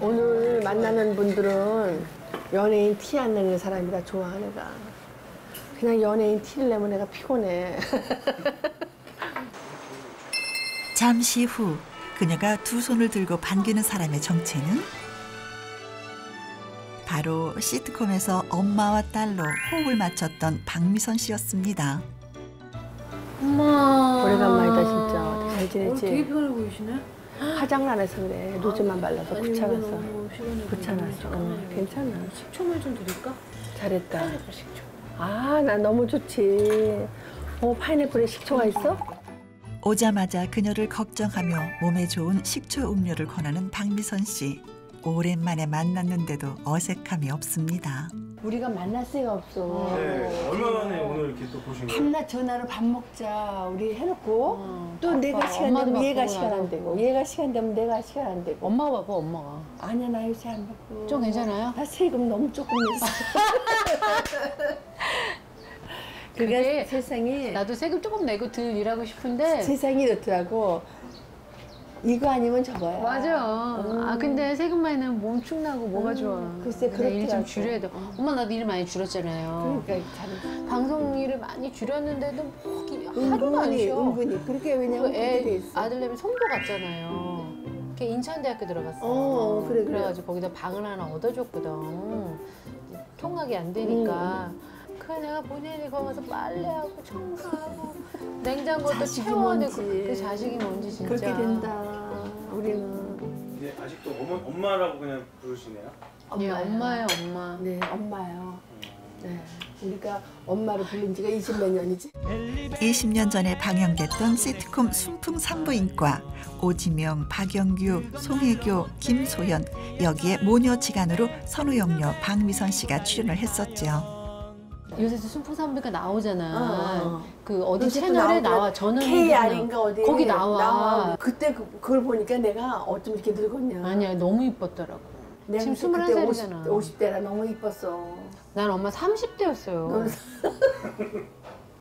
오늘 만나는 분들은 연예인 티 안 내는 사람이라 좋아 내가. 그냥 연예인 티를 내면 내가 피곤해. 잠시 후 그녀가 두 손을 들고 반기는 사람의 정체는 바로 시트콤에서 엄마와 딸로 호흡을 맞췄던 박미선 씨였습니다. 엄마. 오래간만이다 진짜. 잘 오늘 되게 지냈지? 피곤해 보이시네. 화장을 안 해서 그래. 로즈만 발라서 아니. 보이네. 응, 괜찮아. 식초물 좀 드릴까? 잘했다. 파인애플 식초. 아, 나 너무 좋지. 어, 파인애플에 식초가 있어? 오자마자 그녀를 걱정하며 몸에 좋은 식초 음료를 권하는 박미선 씨. 오랜만에 만났는데도 어색함이 없습니다. 우리가 만날 새가 없어. 네, 얼마 만에 오늘 이렇게 또 보신 거예요? 밤낮 전화로 밥 먹자 우리 해놓고 어, 또 바빠. 내가 시간 엄마도 되면 얘가 바쁘고 시간 안 나도 되고 바쁘고. 얘가 시간 되면 내가 시간 안 되고 엄마가 바빠, 엄마가. 아니야 나 요새 안 바빠 좀 괜찮아요? 나 세금 너무 조금 냈어 그게 그게 세상이 나도 세금 조금 내고 들 일하고 싶은데. 세상이 이렇더라고 이거 아니면 저거야 맞아. 아 근데 세금 많이 내면 몸 축나고 뭐가 좋아. 음, 글쎄, 근데 일좀 그렇더라고. 줄여야 돼. 엄마 나도 일 많이 줄였잖아요. 그러니까 잘했어 방송 일을 많이 줄였는데도 뭐 기- 하루도 안 쉬어. 은근히 그렇게 왜냐면 그 그렇게 돼애 있어 아들내미 송도 갔잖아요. 걔 인천대학교 들어갔어. 어, 그래, 그래. 그래가지고 거기다 방을 하나 얻어줬거든. 통학이 안 되니까. 음. 본인이 거기 가서 빨래하고 청소하고 냉장고 또 자식이 채워내고. 그 자식이 뭔지 진짜. 그렇게 된다 우리는 근데 아직도 어머, 엄마라고 그냥 부르시네요? 예, 엄마야. 엄마예요 엄마. 네 엄마요 네 우리가 엄마를 부른 지가 20 몇 년이지 20년 전에 방영됐던 시트콤 순풍 산부인과 오지명, 박영규, 송혜교, 김소연 여기에 모녀 지간으로 선우영녀 박미선 씨가 출연을 했었죠. 요새 순풍산부가 나오잖아. 어. 그 어디 요새 또 채널에. 나와. 저는 KR인가 어디 거기 나와. 그때 그, 그걸 보니까 내가 어쩜 이렇게 늙었냐 아니야 너무 이뻤더라고. 지금 그때 21살이잖아. 50, 50 대라 너무 이뻤어 난 엄마 30대였어요.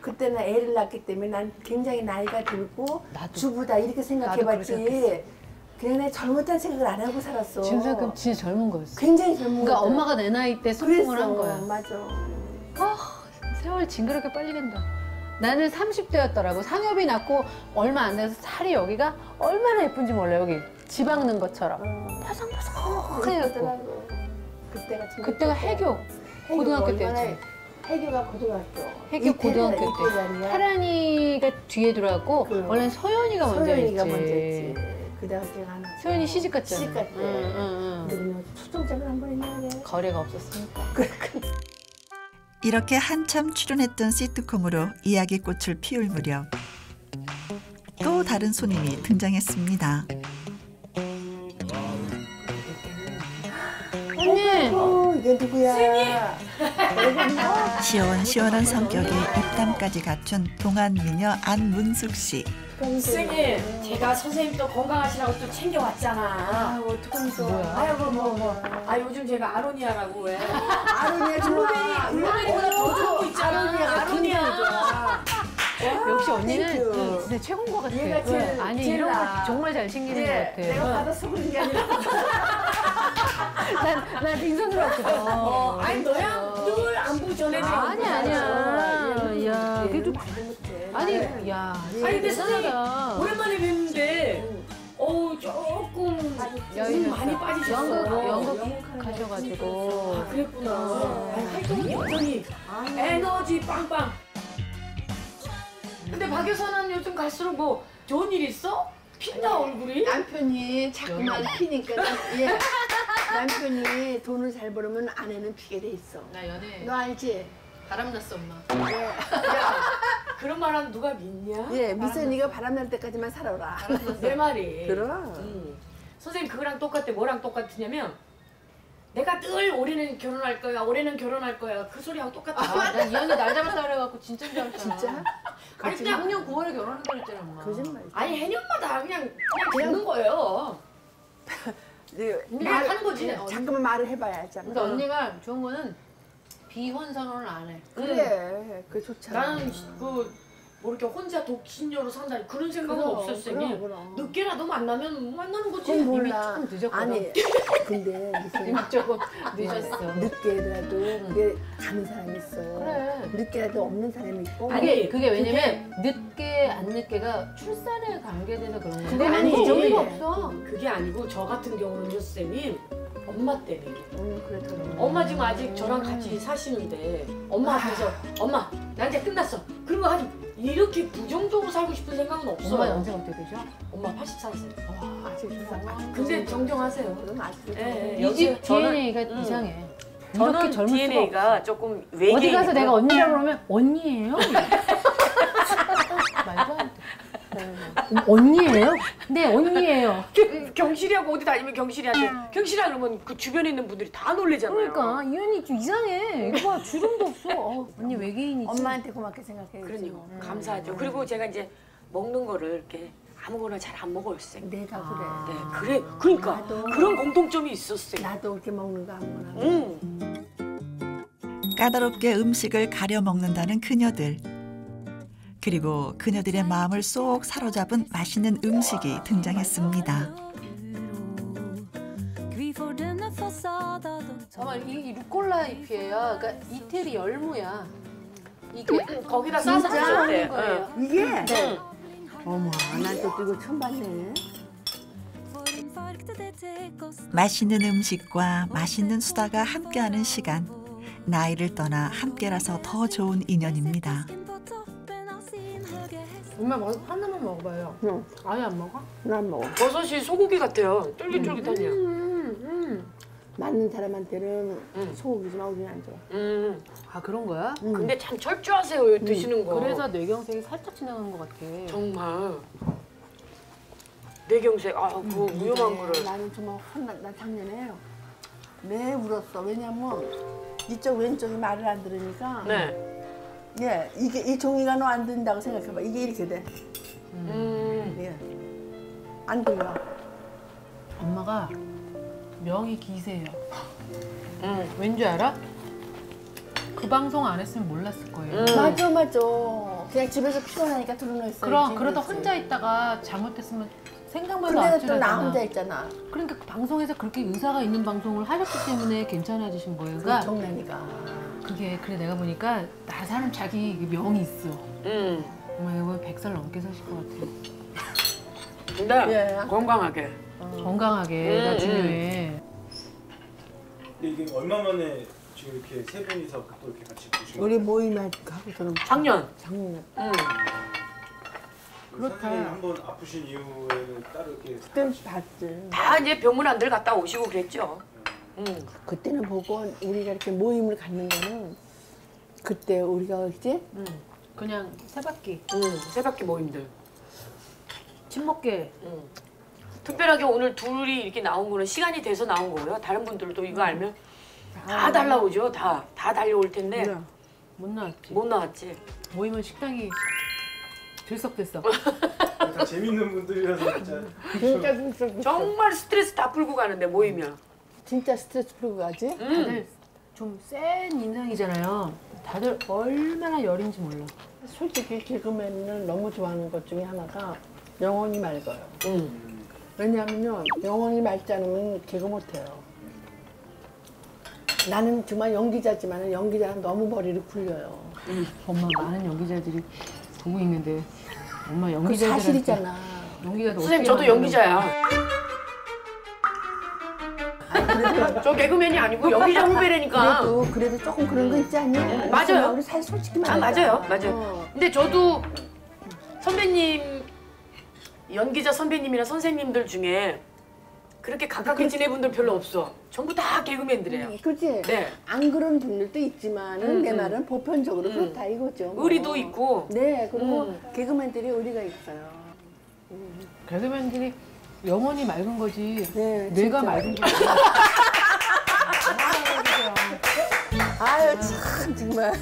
그때는 애를 낳기 때문에 난 굉장히 나이가 들고 나도. 주부다 이렇게 생각해봤지 그냥 내가 젊었다는 생각을 안 하고 살았어 지금 생각하면 진짜 젊은 거였어. 굉장히 젊은 그러니까 거였잖아. 엄마가 내 나이 때 성공을 한 거야. 맞아 아, 세월 징그럽게 빨리 간다. 나는 30대였더라고. 상엽이 낳고 얼마 안 돼서 살이 여기가 얼마나 예쁜지 몰라 여기 지방 는 것처럼 어. 그랬더라고. 그때가 그때가 그때. 해교 고등학교 때였지. 해교가 고등학교 해교 고등학교 때. 태란이가 뒤에 들어왔고 그 원래는 서연이가 먼저 했지. 소연이 시집 갔잖아. 시집 갔대. 응, 응, 근데 응. 그냥 초등장을 한번 했냐 그래. 거래가 없었으니까. 이렇게 한참 출연했던 시트콤으로 이야기 꽃을 피울 무렵 또 다른 손님이 등장했습니다. 언니. 어, 이게 누구야? 시원시원한 성격에 입담까지 갖춘 동안 미녀 안문숙 씨. 스님, 제가 선생님 또 건강하시라고 또 챙겨왔잖아. 아, 어떡하면서. 뭐야? 아이고 뭐 뭐. 아 요즘 제가 아로니아라고 왜? 아로니아 좋아. 블루베리보다 더 좋은 거 있잖아. 아로니아. 좋아. 역시 언니는. 응, 진짜 최고인 것 같아. 얘가 제일- 아니 제일 이런. 거 정말 잘 챙기는 네, 것 같아. 내가 받아서 그런 게 아니라. 난, 난 빈손으로 왔거든. 어, 아니 너야 늘 안부 전해드리고. 아니 아니야. 야, 그래도 아니, 네. 야, 아니 근데 선생님. 오랜만에 뵀는데 어우 조금 좀 많이 빠지셨어. 연극 연극 하셔가지고. 아, 그랬구나. 아니, 활동이 여전히 에너지 빵빵. 근데 박여선은 요즘 갈수록 뭐 좋은 일 있어? 핀다 얼굴이? 남편이 자꾸만 피니까 예. 남편이 돈을 잘 벌으면 아내는 피게 돼 있어. 나 연애 너 알지? 바람났어 엄마. 그런 말 하면 누가 믿냐? 예, 미선이가 바람 날 때까지만 살아라. 내 말이. 들어. 응. 선생님 그거랑 똑같대. 뭐랑 똑같으냐면 내가 늘 올해는 결혼할 거야. 올해는 결혼할 거야. 그 소리하고 똑같아. 난이 언니 날 잡았다 그래갖고 진짜인 줄 알았잖아. 진짜? 아니 그냥 작년 9월에 결혼한다고 했잖아 엄마. 거짓말. 아니 해년마다 그냥 그냥 듣는 거예요. 네, 하는 거지. 네, 자꾸만 말을 해봐야 알잖아. 근데 언니가 좋은 거는 비혼 선언을 안 해. 그래, 그 좋잖아. 나는 그 뭐 이렇게 혼자 독신녀로 산다 그런 생각은 그럼, 없었어요. 그럼, 그럼. 늦게라도 만나면 만나는 거지. 그건 몰라. 조금 늦었거든. 아니 근데 이미 조금 늦었어. 늦게라도 그게 가는 사람이 있어. 그래. 늦게라도 없는 사람이 있고. 그게 그게 왜냐면 늦게 안 늦게가 출산에 관계돼서 그런 건데 그건 아니 정도 없어. 그게 아니고 저 같은 경우는 요, 쌤님. 엄마 때문에. 음. 엄마 지금 아직 저랑 같이 사시는데 엄마 앞에서 엄마 나한테 끝났어. 그런 거 하지 이렇게 부정적으로 살고 싶은 생각은 없어. 엄마 연세가 어떻게 되죠? 엄마 84세. 아직 수상. 근데 정정하세요. 그럼 아직 예, 예. 이집 저는- DNA가 음. 이상해. 저는 DNA가 조금. 외계인. 어디 가서 내가 언니라고 그러면 언니예요? 돼. 언니예요? 네 언니예요. 경실이하고 어디 다니면 경실이한테 경실이야 그러면 그 주변에 있는 분들이 다 놀래잖아요. 그러니까 이 언니 좀 이상해. 이거 봐 주름도 없어. 어, 언니 외계인이지. 엄마한테 고맙게 생각해. 그러니까 감사하죠. 그리고 제가 이제 먹는 거를 이렇게 아무거나 잘 안 먹어요, 쌤. 내가 아. 네, 그래. 그러니까 나도. 그런 공통점이 있었어요. 그래. 나도 그렇게 먹는 거 아무거나. 음. 까다롭게 음식을 가려 먹는다는 그녀들. 그리고 그녀들의 마음을 쏙 사로잡은 맛있는 음식이 등장했습니다. 잠깐만 이, 이 루꼴라 잎이에요. 그러니까 이태리 열무야. 이게 거기다 싸서? 드셨대. 거예요. 이게? 응. 어머, 난또 이거 처음 봤네. 맛있는 음식과 맛있는 수다가 함께하는 시간. 나이를 떠나 함께라서 더 좋은 인연입니다. 엄마 먹 하나만 먹어봐요. 응, 아예 안 먹어? 난 먹어. 버섯이 소고기 같아요. 쫄깃쫄깃하네요. 음, 음. 맞는 사람한테는 음. 소고기지만 우리는 안 좋아. 음. 아 그런 거야? 음. 근데 참 철저하세요 드시는 거. 그래서 뇌경색이 살짝 지나간 것 같아. 정말 뇌경색 아그 위험한 거를. 네, 나는 정말 혼나, 나 작년에 매 울었어. 왜냐면 이쪽 왼쪽이 말을 안 들으니까. 네. 예, 이게 이 종이가 너 안 된다고 생각해봐. 이게 이렇게 돼. 음. 예, 안 들려. 엄마가 명이 기세예요. 음. 왠지 알아? 그 방송 안 했으면 몰랐을 거예요. 음. 맞아, 맞아. 그냥 집에서 피곤하니까 들어놓았어. 그럼 그러다 혼자 있다가 잘못했으면 생각만 해도 근데 또나 아찔하잖아. 혼자 있잖아. 그러니까 그 방송에서 그렇게 의사가 있는 방송을 하셨기 때문에 괜찮아지신 거예요. 그 그러니까 정란이가. 그게 그래 내가 보니까 나 사람 자기 그 명이 있어. 음. 엄마 이거 100살 넘게 사실 것 같아. 근데 예. 건강하게. 건강하게 나 음, 중요해. 근데 이게 얼마 만에 지금 이렇게 세 분이서 또 이렇게 같이 보신 거예요? 우리 모임하고 저는 작년. 작년. 음. 그렇다. 선생님 한번 아프신 이후에는 따로 이렇게 그땐 봤지. 다 이제 병문 안들 갔다 오시고 그랬죠. 음. 그때는 보고 우리가 이렇게 모임을 갖는 거는 그때 우리가 그지? 응. 그냥 세 바퀴 음. 새바퀴 모임들. 침먹게 음. 특별하게 오늘 둘이 이렇게 나온 거는 시간이 돼서 나온 거예요. 다른 분들도 이거 알면 다 달라오죠. 다. 다 달려올 텐데 그래. 못 나왔지. 못 나왔지. 모이면 식당이 들썩들썩. 다 재밌는 분들이라서 진짜 진짜 진짜 정말 스트레스 다 풀고 가는데 모이면. 진짜 스트레스 풀고 가지? 음. 다들 좀 센 인상이잖아요. 다들 얼마나 열인지 몰라. 솔직히 개그맨을 너무 좋아하는 것 중에 하나가 영혼이 맑아요. 음. 왜냐하면요 영혼이 맑지 않으면 개그 못해요. 나는 정말 연기자지만 연기자는 너무 머리를 굴려요. 엄마 많은 연기자들이 보고 있는데 엄마 그 연기자들 사실이잖아. 연기자들 선생님 저도 연기자야. 저 개그맨이 아니고 연기자 후배라니까. 그래도 그래도 조금 그런 거 있지 않냐? 음, 맞아요. 우리 사실 솔직히 아 말하자. 맞아요, 맞아요. 어. 근데 저도 선배님 연기자 선배님이나 선생님들 중에 그렇게 가깝게 지낸 분들 별로 없어. 전부 다 개그맨들이에요. 그지? 네, 안 그런 분들도 있지만은 음, 내 음. 말은 보편적으로 음. 그렇다 이거죠. 뭐. 의리도 있고. 네, 그리고 음. 개그맨들이 의리가 있어요. 개그맨들이 영혼이 맑은 거지. 네, 뇌가 진짜. 맑은 게아 아유 참 정말.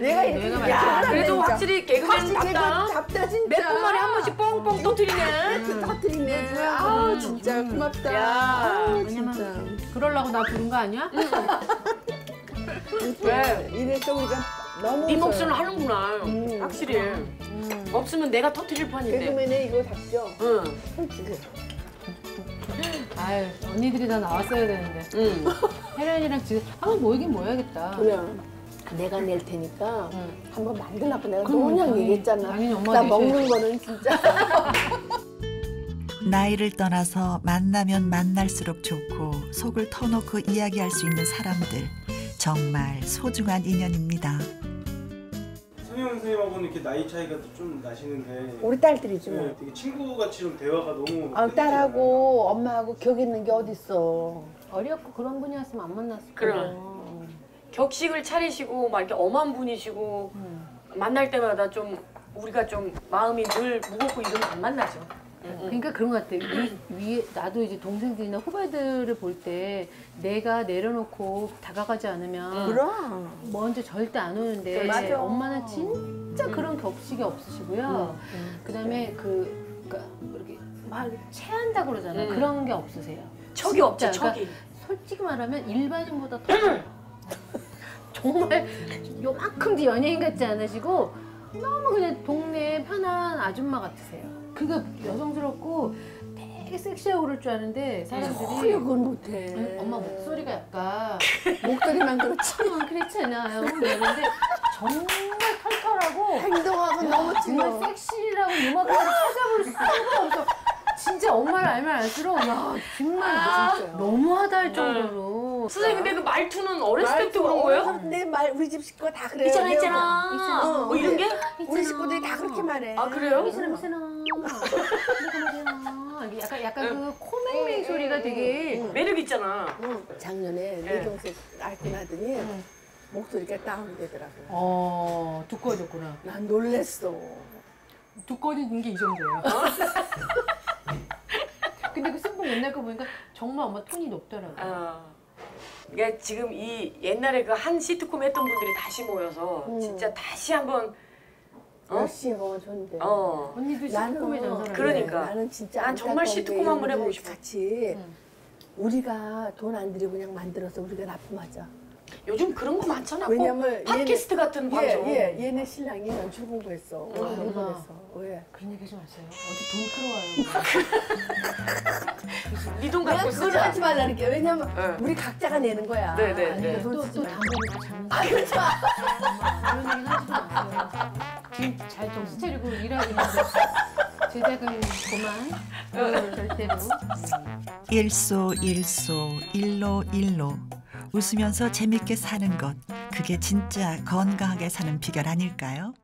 내가 이렇게 야, 그래도. 확실히 개그맨 답다. 답다 진짜. 몇분 만에 한 번씩 뻥뻥 터트리네. 이렇게 터뜨리네. 아우 진짜 고맙다. 왜냐면 진짜. 그러려고 나 부른 거 아니야? 왜? 이래서 우리가 너무 네. 몫을 하는구나. 음. 확실히. 없으면 내가 터트릴 판인데. 개그맨에 이거 잡죠. 응. 솔직히. 아유 언니들이 다 나왔어야 되는데 응. 혜련이랑 지금 한번 모이긴 모여야겠다. 그냥 내가 낼 테니까 응. 한번 만들라고 내가 그냥 얘기했잖아. 당연히 엄마가 나. 먹는 거는 진짜. 나이를 떠나서 만나면 만날수록 좋고 속을 터놓고 이야기할 수 있는 사람들 정말 소중한 인연입니다. 성형 선생님하고는 이렇게 나이 차이가 좀 나시는데 우리 딸들이지 네, 뭐. 되게 친구같이 좀 대화가 너무 아, 딸하고 엄마하고 격 있는 게 어딨어. 어렸고 그런 분이었으면 안 만났을 그럼. 거예요. 격식을 차리시고 막 이렇게 엄한 분이시고 만날 때마다 좀 우리가 좀 마음이 늘 무겁고 이러면 안 만나죠. 그러니까 그런 것 같아. 위, 위에 나도 이제 동생들이나 후배들을 볼 때 내가 내려놓고 다가가지 않으면 그럼. 먼저 절대 안 오는데 맞아. 엄마는 진짜 그런 격식이 없으시고요. 그다음에 그 그러니까 이렇게 막 이렇게 체한다 고 그러잖아요. 음. 그런 게 없으세요. 척이 없죠, 진짜. 척이. 솔직히 말하면 일반인보다 더. 정말 요만큼도 연예인 같지 않으시고 너무 그냥 동네 편한 아줌마 같으세요. 그게 여성스럽고 되게 섹시하고 그럴 줄 아는데 사람들이 전혀 그건 못해. 아니, 엄마 목소리가 약간 목소리만 그렇지. 아, 그렇잖아요. 이러는데 정말 털털하고 행동하고 너무 정말. 섹시라고 음악까지 찾아볼 수가 없어. 진짜 엄마를 알면 알수록 야 정말 너무하다 할 정도로 선생님 근데 그 말투는 어렸을 때부터 그런 거예요? 내말 우리 집 식구가 다 그래요. 있잖아 있잖아. 어, 뭐 이런 게? 우리 식구들이 다 그렇게 말해. 아 그래요? 내가 말이야 이게 약간 약간 그 코맹맹 소리가 되게 매력 있잖아. 응. 작년에 네. 뇌경색 앓고 나더니 목소리가 다운되더라고요. 어 두꺼워졌구나 난 놀랬어. 두꺼워진 게 이 정도예요 옛날 거 보니까 정말 엄마 톤이 높더라고 아. 그러니까 지금 이 옛날에 그 한 시트콤 했던 분들이 다시 모여서 음. 진짜 다시 한번 어? 열심히 먹으면 좋은데. 어. 언니도 시트콤의 전설을 그러니까. 나는 진짜 난 정말 시트콤 게 한번 해보고 싶어. 같이 응. 우리가 돈 안 들이고 그냥 만들어서 우리가 납품하자. 요즘 그런 거 많잖아. 왜냐면 꼭 팟캐스트 같은 방송. 얘, 얘, 얘네 신랑이 연출 공부했어. 어. 일본에서. 왜? 그런 얘기 하지 마세요 어디 돈 끌어와요 네돈 갖고 그걸 쓰자. 하지 말라니까. 왜냐면 네. 우리 각자가 내는 거야. 네, 네, 아니, 네. 돈 또, 쓰지 또 말고. 담배를 장사 아, 그렇죠. 그런 얘기는 하지 마세요 지금 잘 정신 차리고 일하고 있는데 제작은 그만 어, 절대로 일소 일소 일로 일로 웃으면서 재밌게 사는 것 그게 진짜 건강하게 사는 비결 아닐까요?